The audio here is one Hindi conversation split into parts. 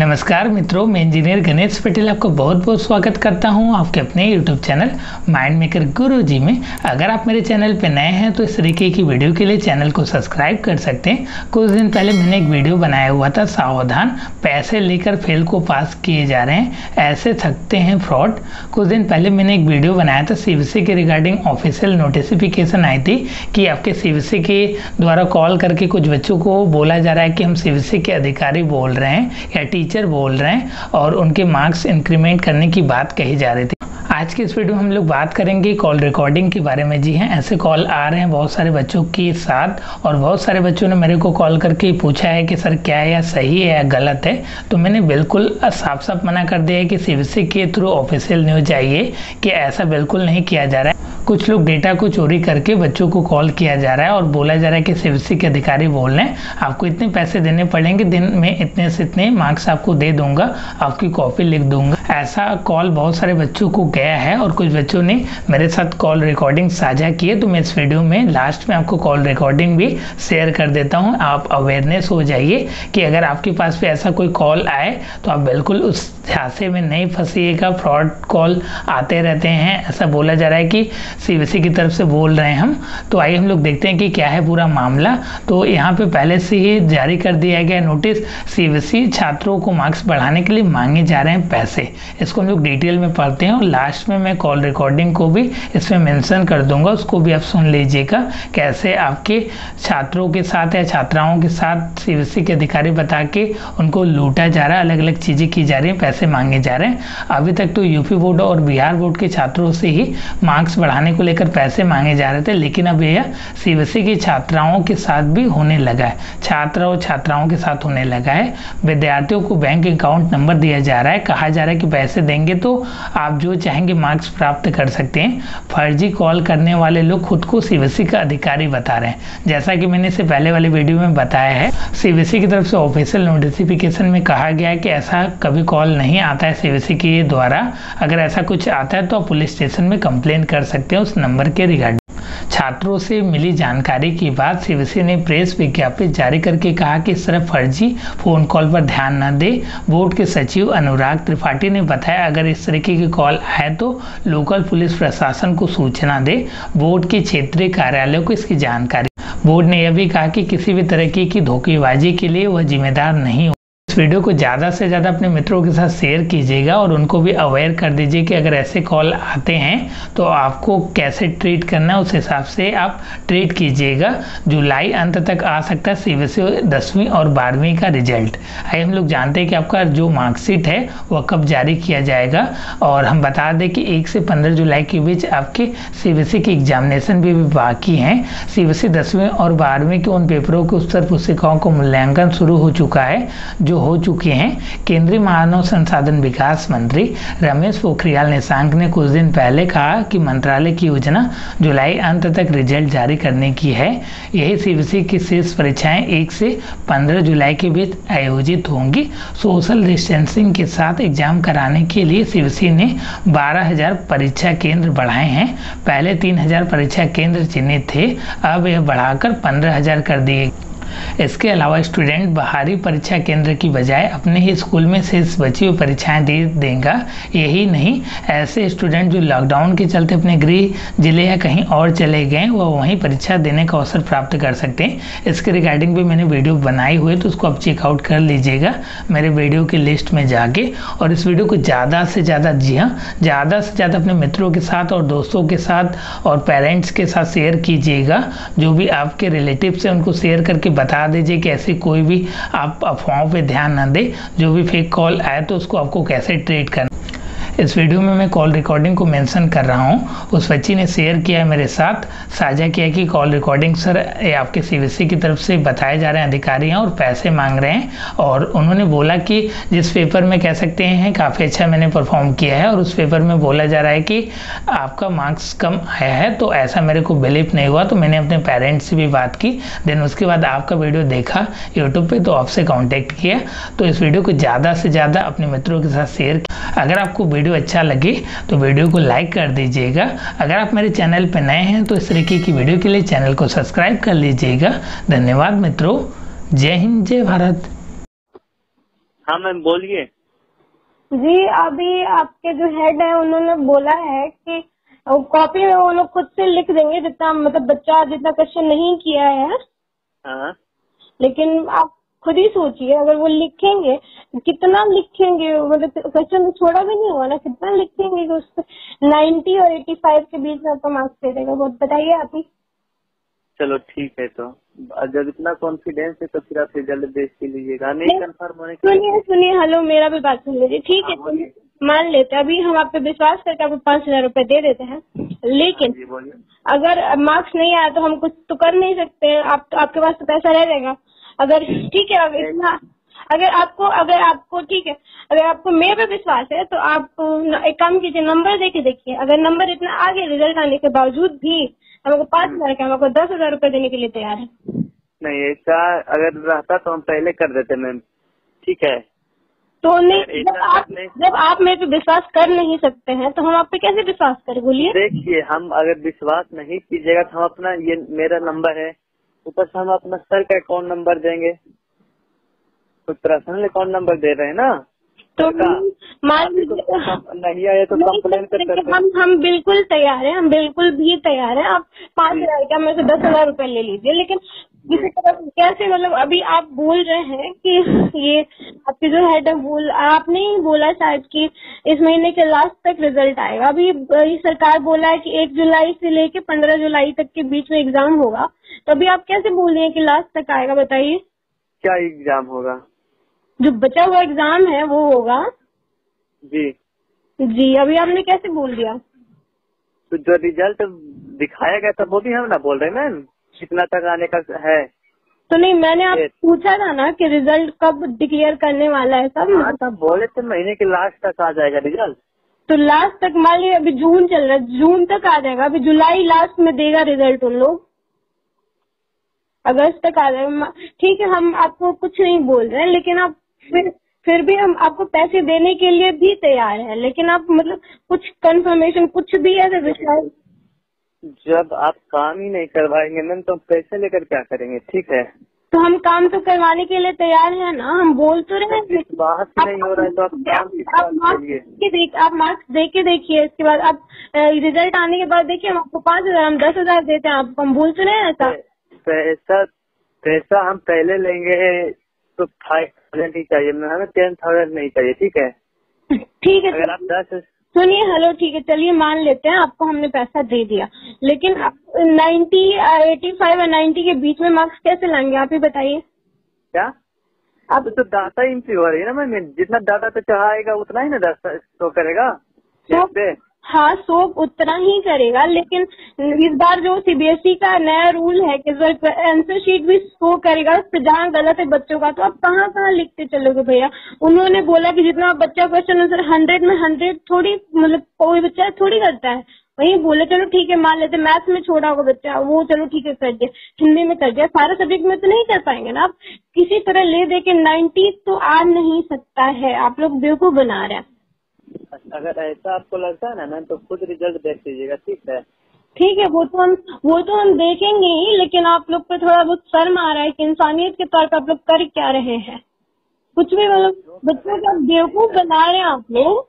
नमस्कार मित्रों, मैं इंजीनियर गणेश पटेल आपका बहुत बहुत स्वागत करता हूँ आपके अपने यूट्यूब चैनल माइंड मेकर गुरु जी में। अगर आप मेरे चैनल पर नए हैं तो इस तरीके की वीडियो के लिए चैनल को सब्सक्राइब कर सकते हैं। कुछ दिन पहले मैंने एक वीडियो बनाया हुआ था, सावधान पैसे लेकर फेल को पास किए जा रहे हैं, ऐसे थकते हैं फ्रॉड। कुछ दिन पहले मैंने एक वीडियो बनाया था सी के रिगार्डिंग ऑफिशियल नोटिफिकेशन आई थी कि आपके सी के द्वारा कॉल करके कुछ बच्चों को बोला जा रहा है कि हम सी के अधिकारी बोल रहे हैं या टीचर बोल रहे हैं और उनके मार्क्स इंक्रीमेंट करने की बात कही जा रही थी। आज की इस वीडियो में हम लोग बात करेंगे कॉल रिकॉर्डिंग के बारे में। जी हैं, ऐसे कॉल आ रहे हैं बहुत सारे बच्चों के साथ और बहुत सारे बच्चों ने मेरे को कॉल करके पूछा है कि, सर, क्या या सही है या गलत है? तो मैंने बिल्कुल साफ़ साफ़ मना कर दिया है कि सी के थ्रू ऑफिशियल न्यूज़ आइए कि ऐसा बिल्कुल नहीं किया जा रहा है। कुछ लोग डेटा को चोरी करके बच्चों को कॉल किया जा रहा है और बोला जा रहा है कि सीबीसी के अधिकारी बोल रहे हैं, आपको इतने पैसे देने पड़ेंगे, दिन में इतने से इतने मार्क्स आपको दे दूँगा, आपकी कॉपी लिख दूँगा। ऐसा कॉल बहुत सारे बच्चों को गया है और कुछ बच्चों ने मेरे साथ कॉल रिकॉर्डिंग साझा किए तो मैं इस वीडियो में लास्ट में आपको कॉल रिकॉर्डिंग भी शेयर कर देता हूँ। आप अवेयरनेस हो जाइए कि अगर आपके पास भी ऐसा कोई कॉल आए तो आप बिल्कुल उस झांसे में नहीं फंसीएगा। फ्रॉड कॉल आते रहते हैं। ऐसा बोला जा रहा है कि सीबीएसई की तरफ़ से बोल रहे हैं हम। तो आइए हम लोग देखते हैं कि क्या है पूरा मामला। तो यहाँ पे पहले से ही जारी कर दिया गया नोटिस सीबीएसई छात्रों को मार्क्स बढ़ाने के लिए मांगे जा रहे हैं पैसे। इसको हम लोग डिटेल में पढ़ते हैं और लास्ट में मैं कॉल रिकॉर्डिंग को भी इसमें मेंशन कर दूँगा, उसको भी आप सुन लीजिएगा। कैसे आपके छात्रों के साथ या छात्राओं के साथ सीबीएसई के अधिकारी बता के उनको लूटा जा रहा है अलग अलग चीज़ें की जा रही हैं, पैसे मांगे जा रहे हैं। अभी तक तो यूपी बोर्ड और बिहार बोर्ड के छात्रों से ही मार्क्स बढ़ाने को लेकर पैसे मांगे जा रहे थे, लेकिन अब यह सीबीएसई की छात्राओं के साथ भी होने लगा है। छात्र और छात्राओं के साथ होने लगा है। विद्यार्थियों को बैंक अकाउंट नंबर दिया जा रहा है। कहा जा रहा है कि पैसे देंगे तो आप जो चाहेंगे मार्क्स प्राप्त कर सकते हैं। फर्जी कॉल करने वाले लोग खुद को सीबीएसई का अधिकारी बता रहे हैं। जैसा कि मैंने इसे पहले वाले वीडियो में बताया है, सीबीएसई की तरफ़ से ऑफिशियल नोटिफिकेशन में कहा गया है कि ऐसा कभी कॉल नहीं आता है सीबीएसई के द्वारा। अगर ऐसा कुछ आता है तो आप पुलिस स्टेशन में कंप्लेन कर सकते हैं उस नंबर के रिगार्डिंग। छात्रों से मिली जानकारी के बाद सीबीएसई ने प्रेस विज्ञप्ति जारी करके कहा कि तरह फर्जी फ़ोन कॉल पर ध्यान न दे। बोर्ड के सचिव अनुराग त्रिपाठी ने बताया, अगर इस तरीके की कॉल आए तो लोकल पुलिस प्रशासन को सूचना दे। बोर्ड के क्षेत्रीय कार्यालयों को इसकी जानकारी। बोर्ड ने यह भी कहा कि किसी भी तरह की धोखेबाजी के लिए वह जिम्मेदार नहीं इस वीडियो को ज़्यादा से ज़्यादा अपने मित्रों के साथ शेयर कीजिएगा और उनको भी अवेयर कर दीजिए कि अगर ऐसे कॉल आते हैं तो आपको कैसे ट्रीट करना है उस हिसाब से आप ट्रीट कीजिएगा जुलाई अंत तक आ सकता है सीबीएसई दसवीं और बारहवीं का रिज़ल्ट आइए हम लोग जानते हैं कि आपका जो मार्कशीट है वह कब जारी किया जाएगा और हम बता दें कि एक से पंद्रह जुलाई के बीच आपके सी बी की एग्जामिनेशन भी, भी बाकी हैं। सी दसवीं और बारहवीं के उन पेपरों के उत्तर पुस्तिकाओं का मूल्यांकन शुरू हो चुका है जो हो चुके हैं। केंद्रीय मानव संसाधन विकास मंत्री रमेश पोखरियाल निशांक ने कुछ दिन पहले कहा कि मंत्रालय की योजना जुलाई अंत तक रिज़ल्ट जारी करने की है। यही सीबीएसई की शेष परीक्षाएँ एक से 15 जुलाई के बीच आयोजित होंगी। सोशल डिस्टेंसिंग के साथ एग्ज़ाम कराने के लिए सीबीएसई ने 12000 परीक्षा केंद्र बढ़ाए हैं। पहले 3000 परीक्षा केंद्र चिन्हित थे, अब यह बढ़ाकर 15000 कर दिए इसके अलावा स्टूडेंट बाहरी परीक्षा केंद्र की बजाय अपने ही स्कूल में शेष बची हुई परीक्षाएँ दे देगा। यही नहीं, ऐसे स्टूडेंट जो लॉकडाउन के चलते अपने गृह, ज़िले या कहीं और चले गए वह वहीं परीक्षा देने का अवसर प्राप्त कर सकते हैं। इसके रिगार्डिंग भी मैंने वीडियो बनाई हुई तो उसको आप चेकआउट कर लीजिएगा मेरे वीडियो की लिस्ट में जाके। और इस वीडियो को ज़्यादा से ज़्यादा, जी हाँ ज़्यादा से ज़्यादा अपने मित्रों के साथ और दोस्तों के साथ और पेरेंट्स के साथ शेयर कीजिएगा। जो भी आपके रिलेटिव से उनको शेयर करके बता दीजिए कि ऐसी कोई भी आप अफवाहों पे ध्यान ना दें, जो भी फेक कॉल आए तो उसको आपको कैसे ट्रीट करना? इस वीडियो में मैं कॉल रिकॉर्डिंग को मेंशन कर रहा हूँ। उस बच्ची ने शेयर किया है मेरे साथ, साझा किया कि कॉल रिकॉर्डिंग सर ये आपके सीबीएसई की तरफ़ से बताए जा रहे हैं, अधिकारी हैं और पैसे मांग रहे हैं। और उन्होंने बोला कि जिस पेपर में कह सकते हैं, काफ़ी अच्छा मैंने परफॉर्म किया है और उस पेपर में बोला जा रहा है कि आपका मार्क्स कम आया है तो ऐसा मेरे को बिलीव नहीं हुआ तो मैंने अपने पेरेंट्स से भी बात की। देन उसके बाद आपका वीडियो देखा यूट्यूब पर तो आपसे कॉन्टेक्ट किया। तो इस वीडियो को ज़्यादा से ज़्यादा अपने मित्रों के साथ शेयर अगर आपको वीडियो अच्छा लगे तो वीडियो को लाइक कर दीजिएगा। अगर आप मेरे चैनल पर नए हैं तो इस तरीके की वीडियो के लिए चैनल को सब्सक्राइब कर लीजिएगा। धन्यवाद मित्रों। जय हिंद जय भारत। हाँ मैम बोलिए। जी अभी आपके जो हेड है उन्होंने बोला है कि कॉपी में वो लोग खुद से लिख देंगे जितना मतलब बच्चा जितना क्वेश्चन नहीं किया है। हाँ। लेकिन आप खुद ही सोचिए अगर वो लिखेंगे कितना लिखेंगे मतलब क्वेश्चन तो छोड़ा भी नहीं हुआ ना कितना लिखेंगे कि उस नाइन्टी और एटी फाइव के बीच में आपका मार्क्स दे देगा बहुत बताइए आप ही। चलो ठीक है तो जब इतना कॉन्फिडेंस है तो फिर आप रिज़ल्ट देख के लीजिएगा। नहीं कंफर्म होने के सुनिए सुनिए हेलो मेरा भी बात सुन लीजिए। ठीक है हाँ, मान लेते हैं अभी हम आप पे विश्वास करके आपको पाँच हज़ार रूपए दे देते हैं लेकिन अगर मार्क्स नहीं आया तो हम कुछ तो कर नहीं सकते आप तो आपके पास तो पैसा रह जाएगा। अगर ठीक है अगर इतना अगर आपको अगर आपको ठीक है अगर आपको मेरे पे विश्वास है तो आप न- एक काम कीजिए नंबर दे के देखिए। अगर नंबर इतना आगे रिज़ल्ट आने के बावजूद भी हमको पाँच हज़ार का हम आपको दस हज़ार रूपए देने के लिए तैयार है। नहीं ऐसा अगर रहता तो हम पहले कर देते मैम। ठीक है? तो नहीं जब आप नहीं- जब आप मेरे पे विश्वास कर नहीं सकते हैं तो हम आप पे कैसे विश्वास करें? बोलिए। देखिए हम अगर विश्वास नहीं कीजिएगा तो हम अपना ये मेरा नंबर है। ऊपर से हम अपना सर का अकाउंट नंबर देंगे। तो पर्सनल अकाउंट नंबर दे रहे हैं ना? तो सर मान तो लीजिए नहीं आया तो कम्प्लेन कर सकते हम हम बिल्कुल तैयार हैं हम बिल्कुल भी तैयार हैं। आप पाँच हज़ार का मेरे से दस हज़ार रूपए ले लीजिए लेकिन किसी तरह कैसे मतलब अभी आप बोल रहे हैं कि ये आपके जो हेड है बोल आपने ही बोला शायद कि इस महीने के लास्ट तक रिज़ल्ट आएगा। अभी ये सरकार बोला है कि एक जुलाई से लेके पंद्रह जुलाई तक के बीच में एग्ज़ाम होगा। तो अभी आप कैसे बोल रहे हैं कि लास्ट तक आएगा बताइए। क्या एग्ज़ाम होगा? जो बचा हुआ एग्ज़ाम है वो होगा। जी। जी अभी आपने कैसे बोल दिया? तो जो रिज़ल्ट दिखाया गया था वो भी हम ना बोल रहे हैं मैम? कितना तक आने का है? तो नहीं मैंने आप पूछा था ना कि रिज़ल्ट कब डिक्लेयर करने वाला है सब हाँ तो बोले थे महीने के लास्ट तक आ जाएगा रिज़ल्ट तो लास्ट तक मान लीजिए अभी जून चल रहा है जून तक आ जाएगा अभी जुलाई लास्ट में देगा रिज़ल्ट उन लोग। अगस्त तक आ जाएगा ठीक है हम आपको कुछ नहीं बोल रहे हैं लेकिन आप फिर फिर भी हम आपको पैसे देने के लिए भी तैयार है लेकिन आप मतलब कुछ कंफर्मेशन कुछ भी ऐसे विश्वास जब आप काम ही नहीं करवाएँगे मैम तो हम पैसे लेकर क्या करेंगे? ठीक है? तो हम काम तो करवाने के लिए तैयार है ना? हम बोल तो रहे हैं। बात नहीं हो रहा है तो आप काम मार्क्स देख आप मार्क्स दे के देखिए इसके बाद आप रिज़ल्ट आने के बाद देखिए हम आपको पाँच हज़ार हम दस हज़ार देते हैं आपको हम बोल तो रहे हैं ऐसा? पैसा पैसा हम पहले लेंगे तो फाइव थाउज़ेंड ही चाहिए मैम हमें टेन थाउज़ेंड नहीं चाहिए ठीक है? ठीक है अगर आप दस सुनिए हेलो ठीक है चलिए मान लेते हैं आपको हमने पैसा दे दिया। लेकिन नाइन्टी एटी फाइव और नाइन्टी के बीच में मार्क्स कैसे लाएँगे? आप ही बताइए। क्या? अब तो डाटा एंट्री हो रही है ना मैम जितना डाटा पे चढ़ाएगा उतना ही ना डाटा शो करेगा? तो- पे हाँ सो उतना ही करेगा लेकिन इस बार जो सीबीएसई का नया रूल है कि आंसर शीट भी शो करेगा जहाँ गलत है बच्चों का तो आप कहाँ कहाँ लिखते चलोगे भैया? उन्होंने बोला कि जितना बच्चा क्वेश्चन आंसर हंड्रेड में हंड्रेड थोड़ी मतलब कोई बच्चा थोड़ी करता है। वही बोले चलो ठीक है मान लेते मैथ्स में छोड़ा होगा बच्चा वो चलो ठीक है कर दिया हिंदी में कर दिया सारे सब्जेक्ट में तो नहीं कर पाएँगे ना आप। किसी तरह ले दे के नाइन्टी तो आ नहीं सकता है आप लोग बेवकूफ़ बना रहे हैं। अगर ऐसा आपको लगता है ना मैम तो खुद रिज़ल्ट देख लीजिएगा ठीक है? ठीक है वो तो हम वो तो हम देखेंगे ही लेकिन आप लोग पे थोड़ा बहुत शर्म आ रहा है कि इंसानियत के तौर पर आप लोग कर क्या रहे हैं। कुछ भी मतलब बच्चों का बेवकूफ़ बना रहे हैं आप लोग।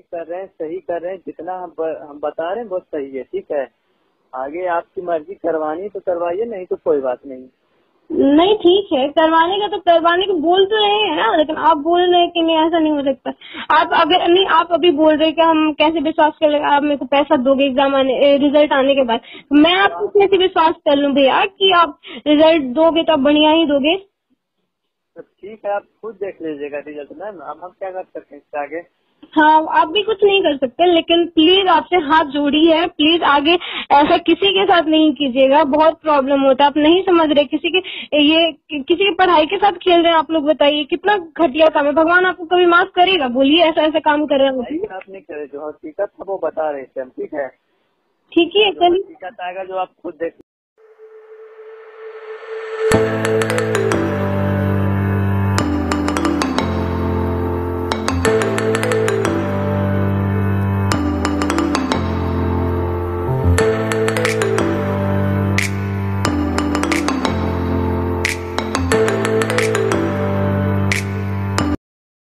भी कर रहे हैं सही कर रहे हैं जितना हम ब- हम बता रहे हैं बहुत सही है ठीक है। आगे आपकी मर्ज़ी करवानी तो करवाइए नहीं तो कोई बात नहीं। नहीं ठीक है करवाने का तो करवाने को बोल तो रहे हैं ना लेकिन आप बोल रहे हैं कि नहीं ऐसा नहीं हो सकता। आप अगर नहीं आप अभी बोल रहे हैं कि हम कैसे विश्वास कर लेंगे आप मेरे को पैसा दोगे एग्ज़ाम आने रिज़ल्ट आने के बाद मैं आपको कैसे विश्वास कर लूँ भैया कि आप रिज़ल्ट दोगे तो आप बढ़िया ही दोगे? तो ठीक है आप खुद देख लीजिएगा रिज़ल्ट मैम। अब हम क्या कर सकते हैं इससे आगे? हाँ आप भी कुछ नहीं कर सकते लेकिन प्लीज़ आपसे हाथ जोड़ी है प्लीज़ आगे ऐसा किसी के साथ नहीं कीजिएगा बहुत प्रॉब्लम होता है आप नहीं समझ रहे किसी के ये किसी की पढ़ाई के साथ खेल रहे हैं आप लोग बताइए कितना घटिया काम है भगवान आपको कभी माफ़ करेगा बोलिए ऐसा ऐसा काम कर रहे हैं आप नहीं करे जो हकीकत था वो बता रहे थे हम ठीक है? ठीक है हकीकत आएगा जो आप खुद देख